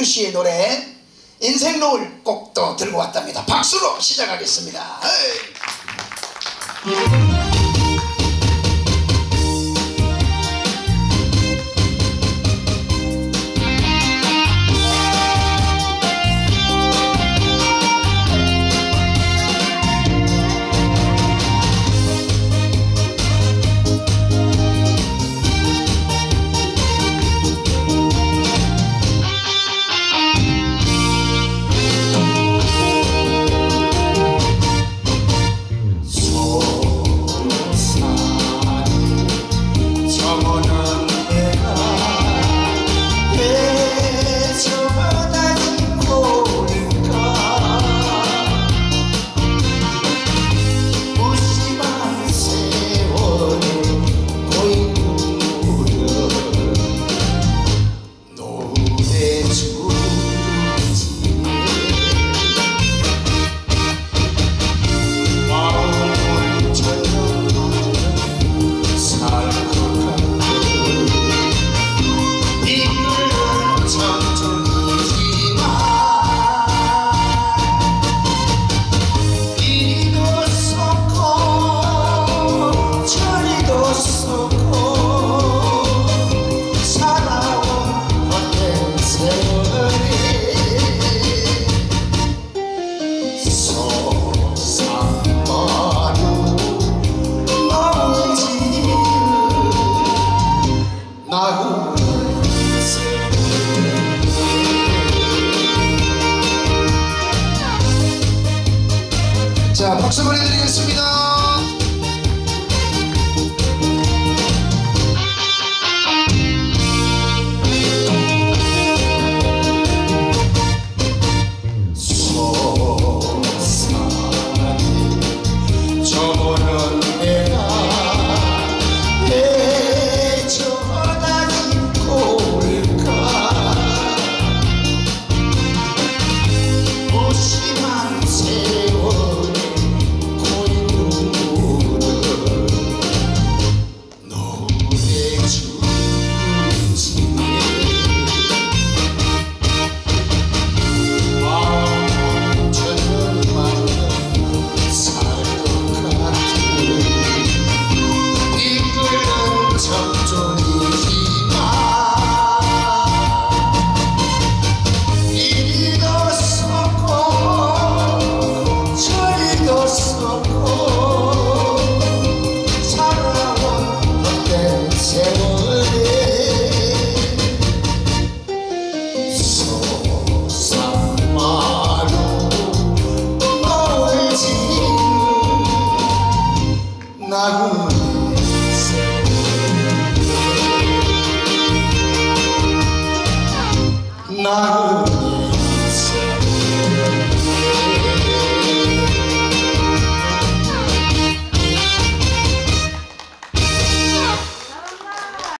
김동규 씨의 노래 인생 노을 곡도 들고 왔답니다. 박수로 시작하겠습니다. 에이. 자 박수 보내드리겠습니다. 나는